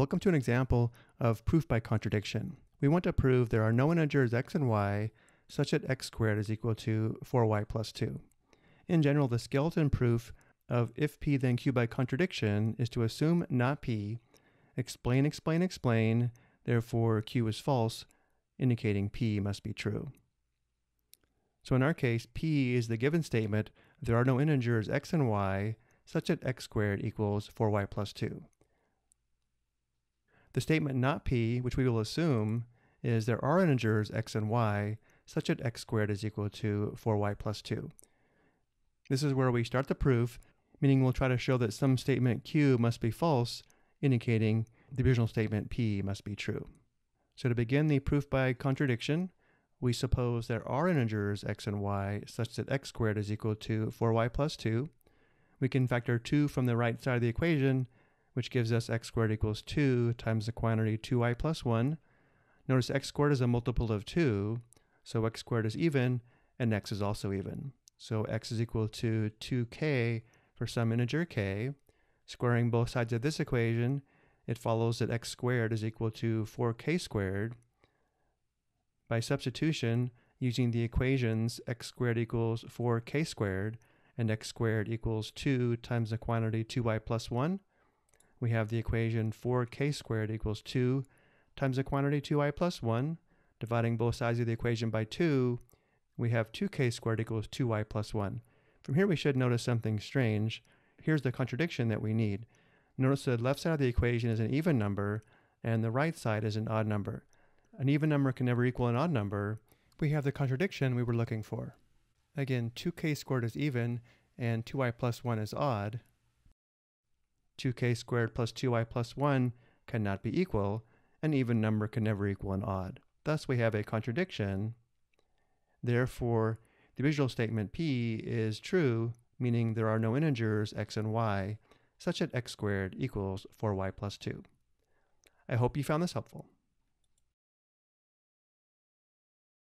Welcome to an example of proof by contradiction. We want to prove there are no integers x and y such that x squared is equal to 4y plus 2. In general, the skeleton proof of if p then q by contradiction is to assume not p, explain, explain, explain, therefore q is false, indicating p must be true. So in our case, p is the given statement there are no integers x and y such that x squared equals 4y plus 2. The statement not p, which we will assume, is there are integers x and y such that x squared is equal to 4y plus 2. This is where we start the proof, meaning we'll try to show that some statement q must be false, indicating the original statement p must be true. So to begin the proof by contradiction, we suppose there are integers x and y such that x squared is equal to 4y plus 2. We can factor 2 from the right side of the equation which gives us x squared equals 2 times the quantity 2y plus 1. Notice x squared is a multiple of 2, so x squared is even, and x is also even. So x is equal to 2k for some integer k. Squaring both sides of this equation, it follows that x squared is equal to 4k squared. By substitution, using the equations x squared equals 4k squared and x squared equals 2 times the quantity 2y plus 1, we have the equation 4k squared equals 2 times the quantity 2i plus 1. Dividing both sides of the equation by 2, we have 2k squared equals 2y plus 1. From here we should notice something strange. Here's the contradiction that we need. Notice the left side of the equation is an even number, and the right side is an odd number. An even number can never equal an odd number. We have the contradiction we were looking for. Again, 2k squared is even, and 2y plus 1 is odd. 2k squared plus 2y plus 1 cannot be equal, an even number can never equal an odd. Thus we have a contradiction. Therefore, the visual statement p is true, meaning there are no integers x and y, such that x squared equals 4y plus 2. I hope you found this helpful.